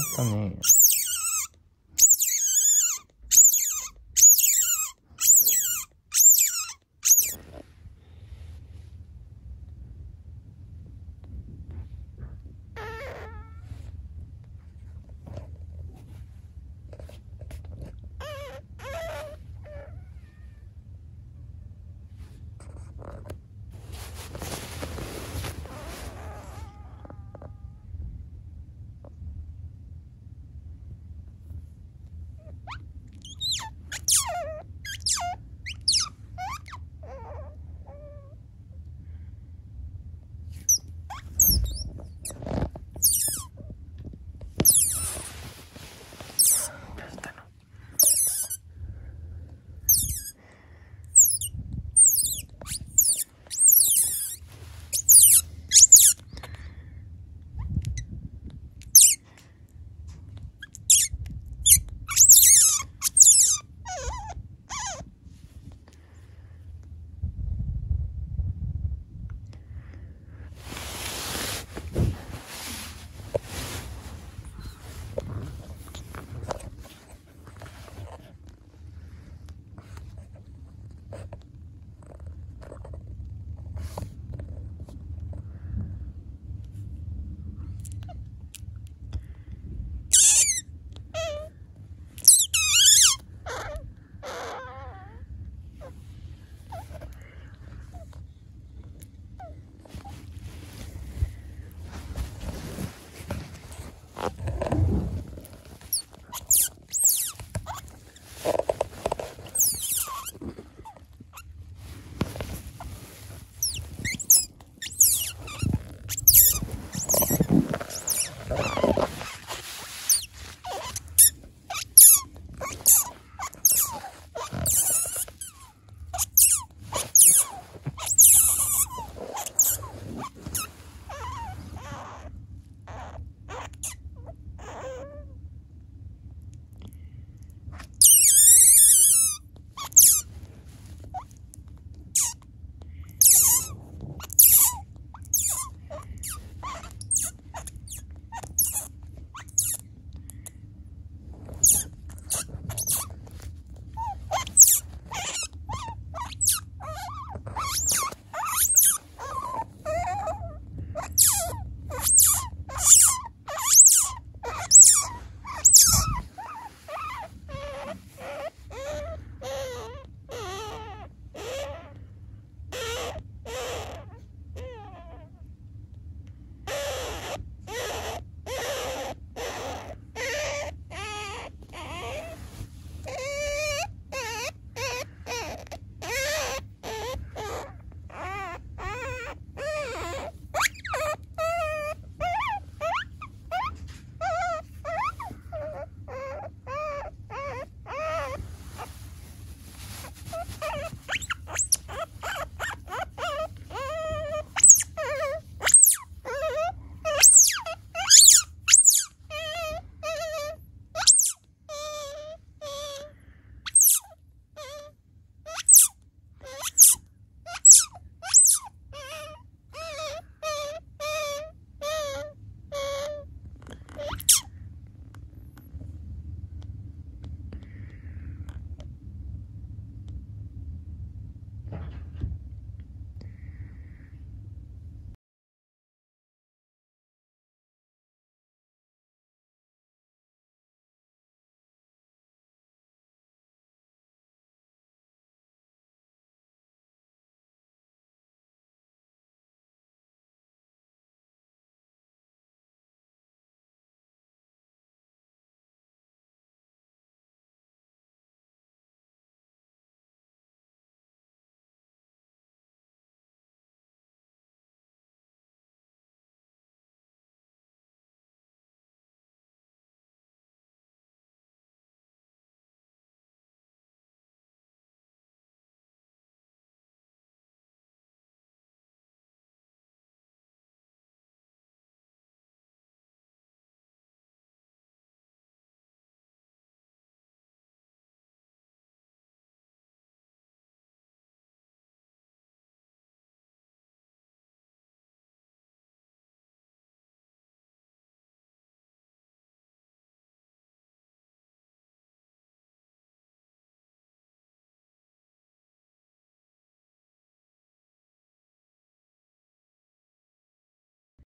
ったね。